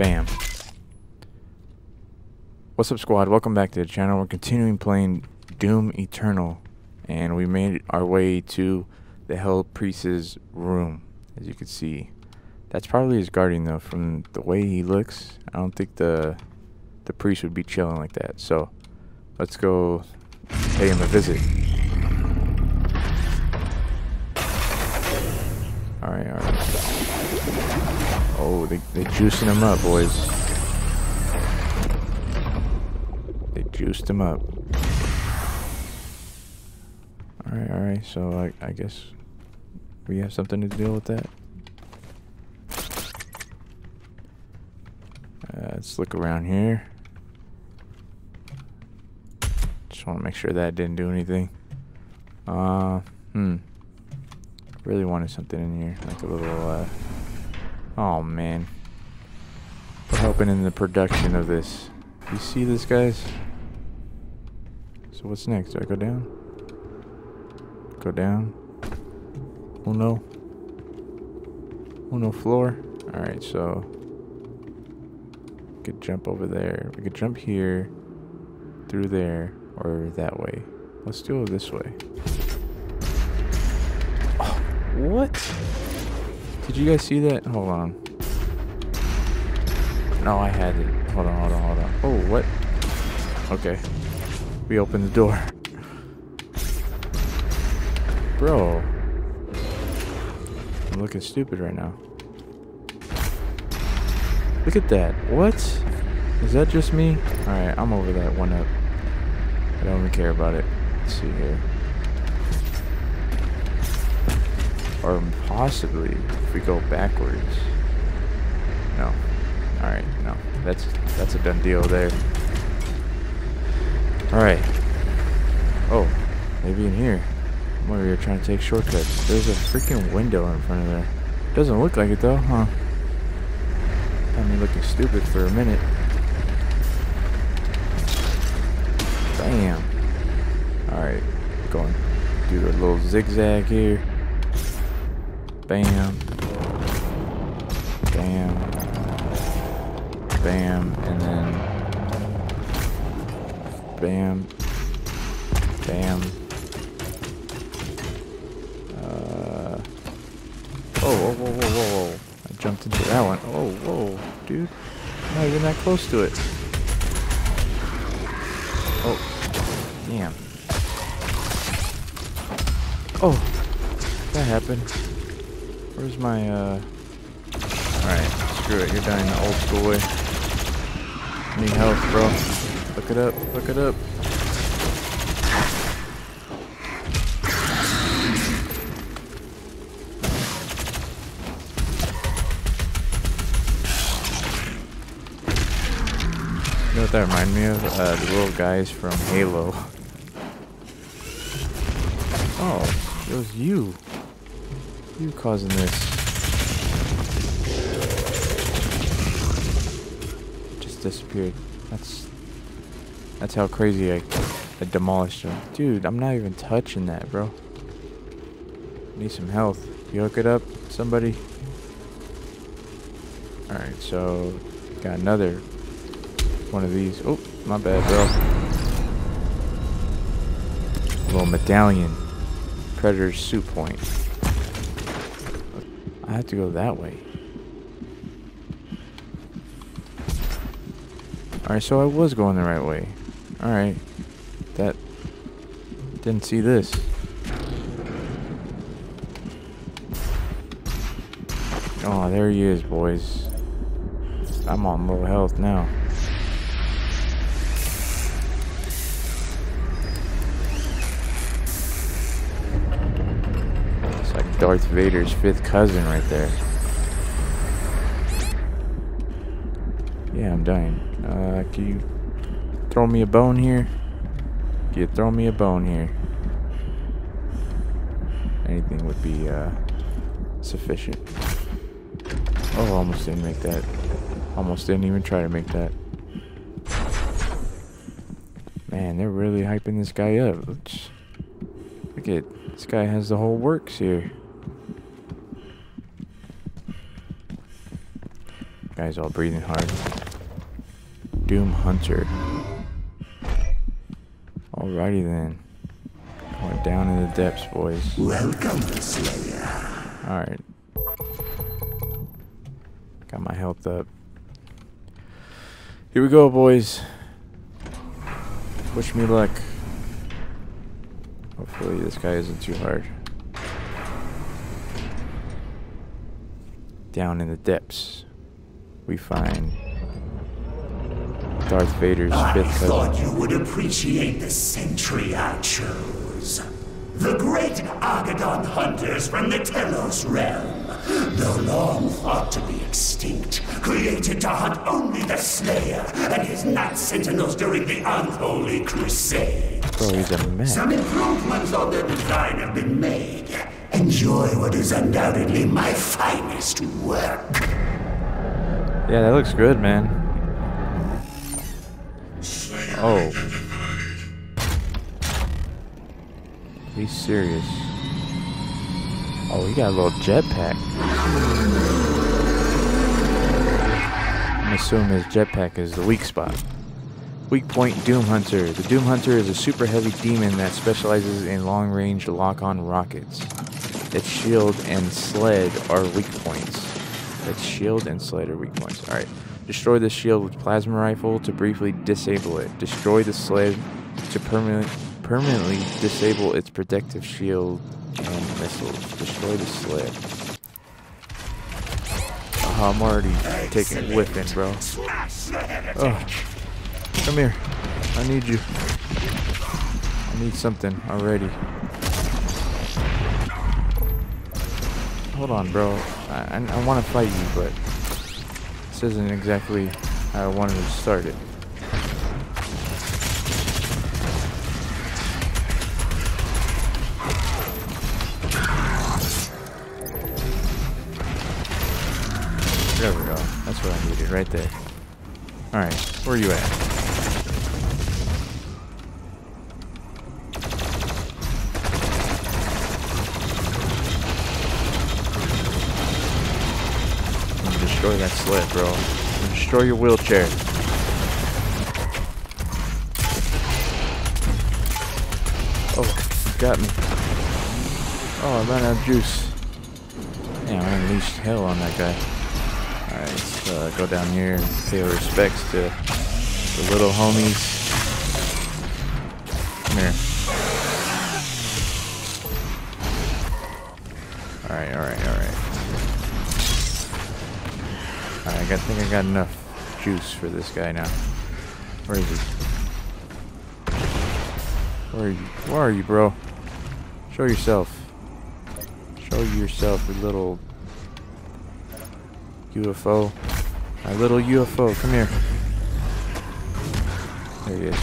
Bam. What's up, squad? Welcome back to the channel. We're continuing playing Doom Eternal, and we made our way to the Hell Priest's room, as you can see. That's probably his guardian, though, from the way he looks. I don't think the the priest would be chilling like that. So, let's go pay him a visit. Alright, alright. Oh, they, they juicing him up, boys. They juiced him up. Alright, alright, so I, I guess we have something to deal with that. Uh, let's look around here. Just want to make sure that didn't do anything. Uh, hmm. Really wanted something in here, like a little, uh... Oh, man. We're helping in the production of this. You see this, guys? So what's next? Do I go down? Go down? Oh, no. Oh, no floor? Alright, so... We could jump over there. We could jump here, through there, or that way. Let's do it this way. Oh, What? Did you guys see that? Hold on. No, I had it. Hold on, hold on, hold on. Oh, what? Okay. We opened the door. Bro. I'm looking stupid right now. Look at that. What? Is that just me? Alright, I'm over that one up. I don't even care about it. Let's see here. Or possibly if we go backwards. No. Alright, no. That's that's a done deal there. Alright. Oh, maybe in here. I'm over here trying to take shortcuts. There's a freaking window in front of there. Doesn't look like it though, huh? Got me looking stupid for a minute. Bam. Alright, going do a little zigzag here. Bam. Bam. Bam. And then. Bam. Bam. Uh. Oh, whoa, whoa, whoa, whoa, whoa. I jumped into that one. Oh, whoa, dude. Not even that close to it. Oh. Damn. Oh. That happened. Where's my, uh... Alright, screw it. You're dying the old school way. Need health, bro. Look it up. Look it up. You know what that reminded me of? Uh, the little guys from Halo. Oh, it was you. You causing this. Just disappeared. That's that's how crazy I, I demolished him. Dude, I'm not even touching that, bro. Need some health. You hook it up, somebody? Alright, so got another one of these. Oh, my bad, bro. little medallion. Praetor's suit point. I have to go that way. Alright, so I was going the right way. Alright. That... Didn't see this. Oh, there he is, boys. I'm on low health now. Darth Vader's fifth cousin right there. Yeah, I'm dying. Uh, can you throw me a bone here? Can you throw me a bone here? Anything would be uh, sufficient. Oh, almost didn't make that. Almost didn't even try to make that. Man, they're really hyping this guy up. Look at this guy has the whole works here. Guy's all breathing hard. Doom Hunter. Alrighty then. Going down in the depths, boys. Welcome, Slayer. Alright. Got my health up. Here we go, boys. Wish me luck. Hopefully this guy isn't too hard. Down in the depths, we find Darth Vader's I fifth thought cousin. you would appreciate the sentry I chose. The great Agaddon hunters from the Telos realm, though long thought to be extinct, created to hunt only the Slayer and his Night Sentinels during the Unholy Crusade. Bro, he's a man. Some improvements on their design have been made. Enjoy what is undoubtedly my finest work. Yeah, that looks good, man. Oh. He's serious. Oh, he got a little jetpack. I'm assuming his jetpack is the weak spot. Weak point Doom Hunter. The Doom Hunter is a super heavy demon that specializes in long range lock on rockets. Its shield and sled are weak points. Its shield and sled are weak points. Alright. Destroy the shield with plasma rifle to briefly disable it. Destroy the sled to permanent, permanently disable its protective shield and missiles. Destroy the sled. Oh, I'm already taking a whipping, bro. Oh, come here. I need you. I need something already. Hold on, bro. I, I, I want to fight you, but this isn't exactly how I wanted to start it. There we go. That's what I needed right there. Alright, where are you at? I'm gonna destroy that sled, bro. Destroy your wheelchair. Oh, got me. Oh, I ran out of juice. Damn, I unleashed hell on that guy. Alright, let's uh, go down here and pay our respects to the little homies. Come here. Alright, alright, alright. Alright, I think I got enough juice for this guy now. Where is he? Where are you? Where are you, bro? Show yourself. Show yourself, you little UFO. My little UFO, come here. There he is.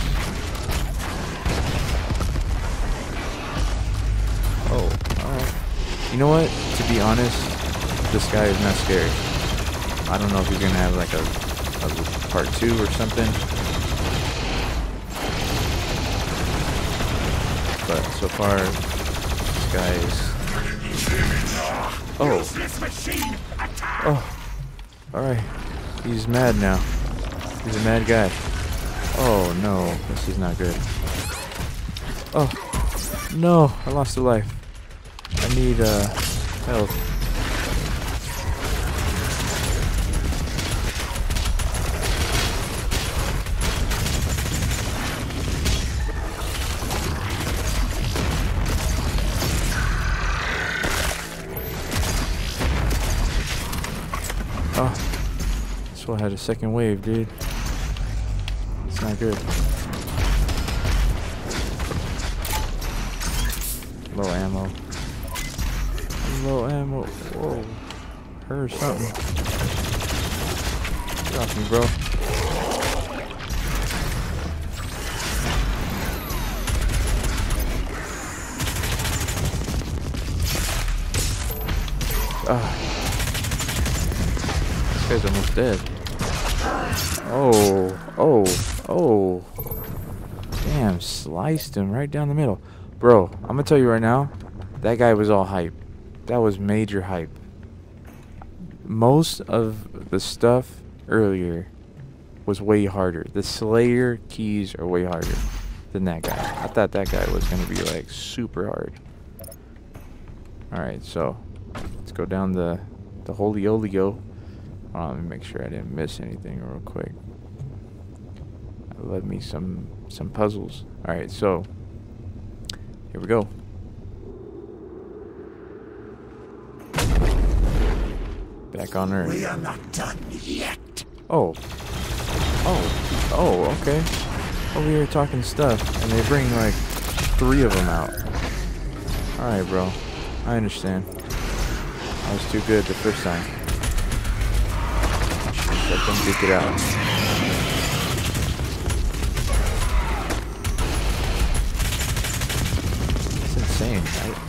Oh, alright. You know what? To be honest, this guy is not scary. I don't know if he's gonna have like a, a part two or something. But so far, this guy is. Oh. Oh, alright. He's mad now. He's a mad guy. Oh no, this is not good. Oh, no, I lost a life. I need, uh, health. A second wave, dude. It's not good. Low ammo. Low ammo. Whoa. Heard something. Get off me, bro. Ah. This guy's almost dead. Oh, oh, oh. Damn, sliced him right down the middle. Bro, I'm gonna tell you right now, that guy was all hype. That was major hype. Most of the stuff earlier was way harder. The Slayer keys are way harder than that guy. I thought that guy was going to be like super hard. Alright, so let's go down the, the Holy Olio. On, let me make sure I didn't miss anything real quick. Led me some some puzzles. Alright, so here we go. Back on Earth. We are not done yet. Oh. Oh. Oh, okay. Over here talking stuff, and they bring like three of them out. Alright, bro. I understand. I was too good the first time. Let them duke it out. It's insane. I,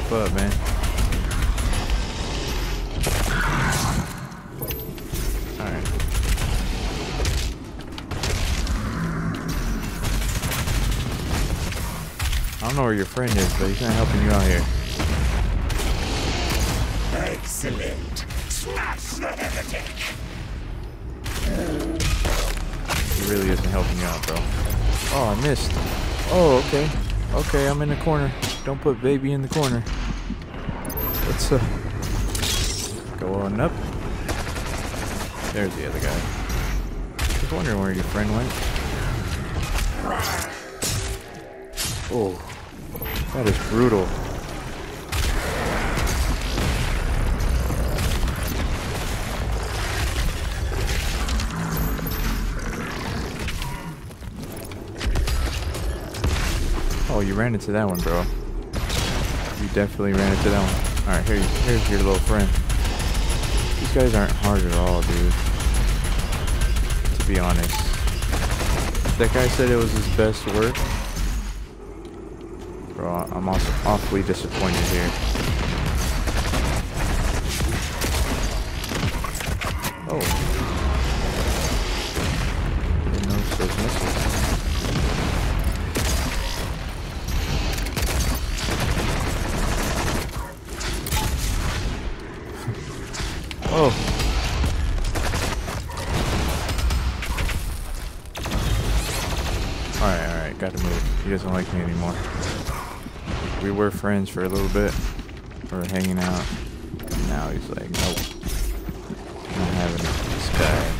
stuff up, man. Alright. I don't know where your friend is, but he's not helping you out here. Excellent. Smash the heretic. He really isn't helping you out, bro. Oh, I missed. Oh, okay. Okay, I'm in the corner. Don't put baby in the corner. Let's uh go on up. There's the other guy. I was wondering where your friend went. Oh, that is brutal. You ran into that one, bro. You definitely ran into that one. Alright, here, here's your little friend. These guys aren't hard at all, dude. To be honest. That guy said it was his best work. Bro, I'm also awfully disappointed here. Oh. Anymore. We were friends for a little bit. We were hanging out. And now he's like, nope. Not having this guy.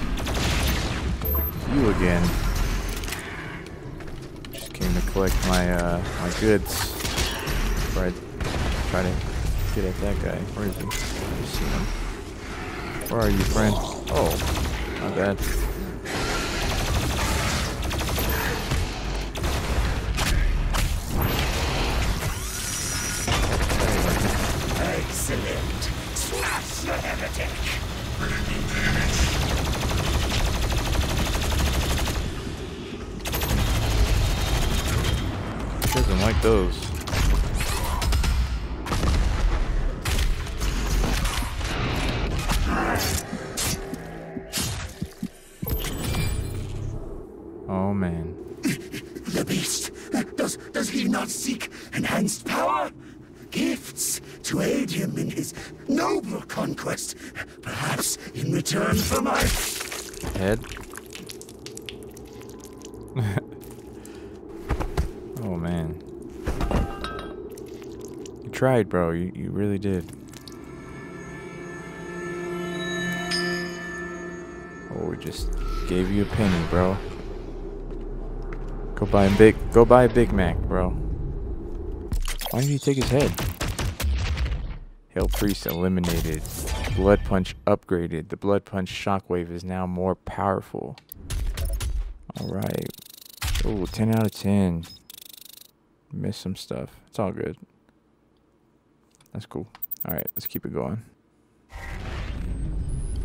You again. Just came to collect my uh my goods. Try to get at that guy. Where is he? I seen him. Where are you, friend? Oh, not bad. Excellent. Smash the heretic. He doesn't like those. Gifts to aid him in his noble conquest. Perhaps in return for my Head. oh man. You tried, bro. You you really did. Oh, we just gave you a penny, bro. Go buy a big go buy a Big Mac, bro. Why did you take his head? Hell Priest eliminated. Blood Punch upgraded. The Blood Punch Shockwave is now more powerful. Alright. Oh, 10 out of 10. Missed some stuff. It's all good. That's cool. Alright, let's keep it going.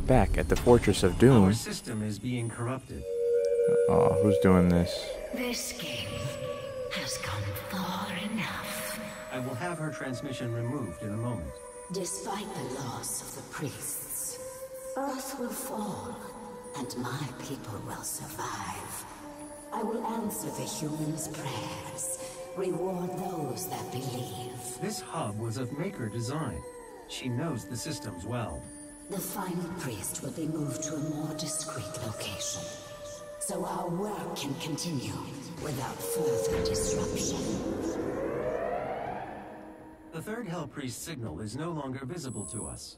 Back at the Fortress of Doom. Our system is being corrupted. Oh, who's doing this? This game has gone far enough. I will have her transmission removed in a moment. Despite the loss of the priests, Earth will fall, and my people will survive. I will answer the humans' prayers, reward those that believe. This hub was of Maykr design. She knows the systems well. The final priest will be moved to a more discreet location, so our work can continue without further disruption. The third Hell Priest signal is no longer visible to us.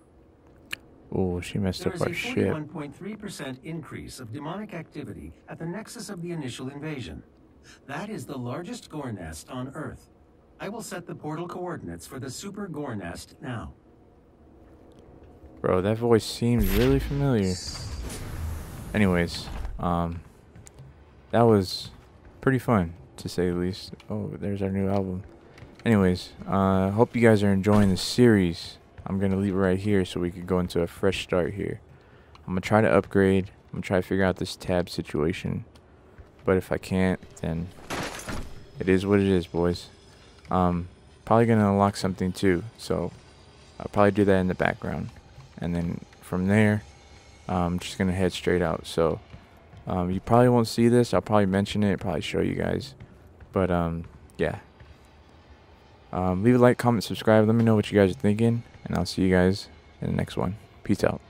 Oh, she messed There up is a our ship. 41.3% increase of demonic activity at the nexus of the initial invasion. That is the largest gore nest on Earth. I will set the portal coordinates for the super gore nest now. Bro, that voice seems really familiar. Anyways, um, that was pretty fun to say the least. Oh, there's our new album. Anyways, uh, hope you guys are enjoying the series. I'm gonna leave it right here so we could go into a fresh start here. I'm gonna try to upgrade. I'm gonna try to figure out this tab situation. But if I can't, then it is what it is, boys. Um, probably gonna unlock something too. So I'll probably do that in the background and then from there I'm just gonna head straight out so um, you probably won't see this I'll probably mention it probably show you guys but um, yeah um, leave a like comment subscribe. Let me know what you guys are thinking and I'll see you guys in the next one. Peace out